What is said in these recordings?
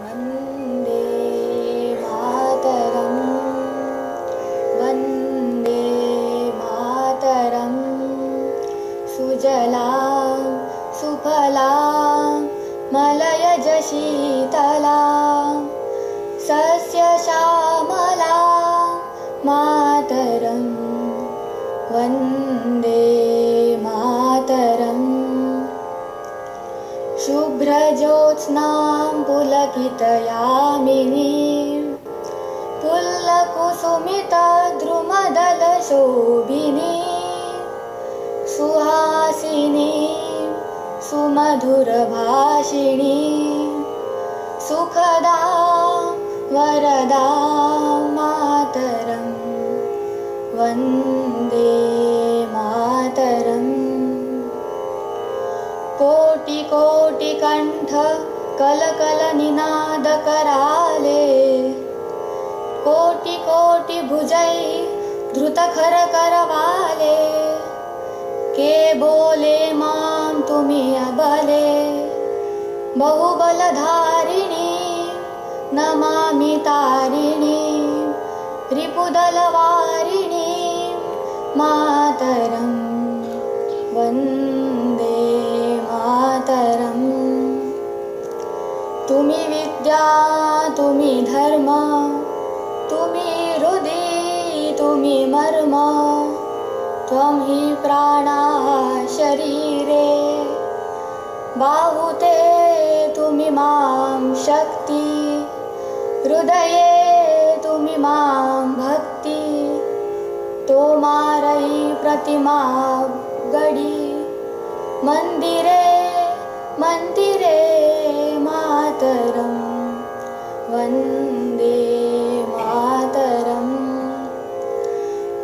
वन्दे मातरं वन्दे मातरं सुजला सुफला मलयज सस्यश्यामला मातरं वन्दे शुभ्रज्योत्स्नां पुलकितयामिनी पुल्लकुसुमितद्रुमदलशोभिनी सुहासिनी सुमधुरभाषिणी। सुखदा वरदा कोटिकोटिकण्ठ कलकलनिनादकराले। कोटिकोटिभुजै धृतखरकरवाले के बोले माँ तुमि अबले? बहुबलधारिणी, नमामि तारिणी, रिपुदलवारिणी मातरं वंदे। तुमि विद्या तुमि धर्म हृदि तुमि मर्म त्वं हि प्राणाः शरीरे। बाहुते तुमि मां शक्ति हृदये तुमि मां भक्ति तोमारयि प्रतिमा गडी। मन्दिरे मन्दिरे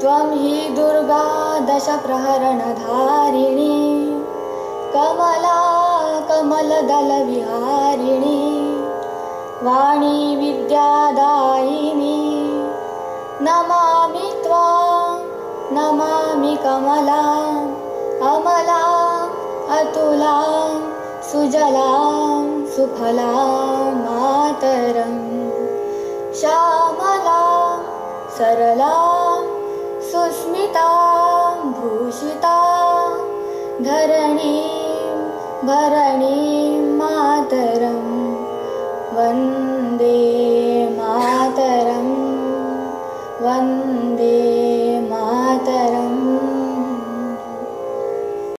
त्वं हि दुर्गा दशप्रहरणधारिणी कमला कमलदलविहारिणी वाणी विद्यादायिनी नमामि त्वां नमामि कमलाम् अमलाम् अतुलां सुजलां सुफलां मातरं श्यामलां सरलां सुस्मितां भूषिता धरणीं भरणीं मातरं। वन्दे मातरं। वन्दे